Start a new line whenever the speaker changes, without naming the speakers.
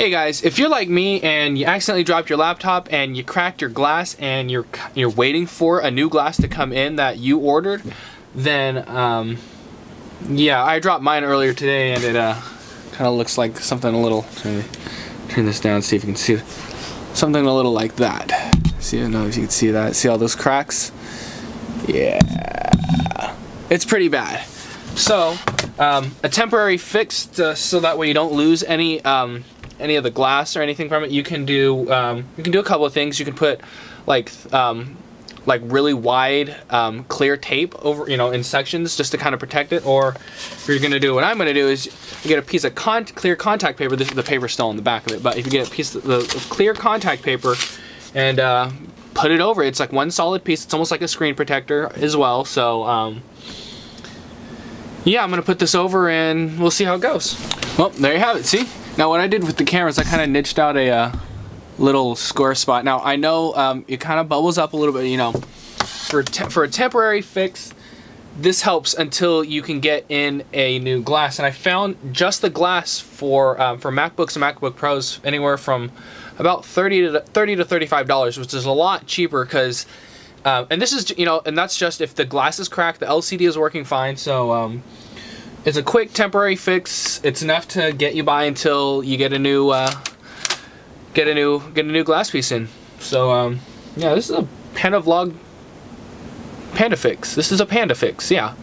Hey guys, if you're like me and you accidentally dropped your laptop and you cracked your glass and you're you're waiting for a new glass to come in that you ordered, then um, yeah, I dropped mine earlier today and it uh, kind of looks like something a little. Turn, this down, see if you can see something a little like that. See, I don't know if you can see that. See all those cracks? Yeah, it's pretty bad. So, um, a temporary fix to, so that way you don't lose any um, any of the glass or anything from it, you can do um, you can do a couple of things. You can put like um, like really wide um, clear tape over you know in sections just to kind of protect it. Or if you're gonna do what I'm gonna do is get a piece of con clear contact paper. This the paper's still on the back of it, but if you get a piece of the clear contact paper and uh, put it over, it's like one solid piece. It's almost like a screen protector as well. So. Um, yeah, I'm gonna put this over and we'll see how it goes. Well, there you have it. See? Now what I did with the cameras, I kind of niched out a uh, little square spot. Now I know um, it kind of bubbles up a little bit, you know, for, for a temporary fix, this helps until you can get in a new glass. And I found just the glass for um, for MacBooks and MacBook Pros anywhere from about 30 to 30 to 35 dollars, which is a lot cheaper because. Um, and this is, you know, and that's just if the glass is cracked, the LCD is working fine. So, um, it's a quick temporary fix. It's enough to get you by until you get a new uh, get a new get a new glass piece in. So um, yeah, this is a Panda Vlog Panda fix. This is a Panda fix. Yeah.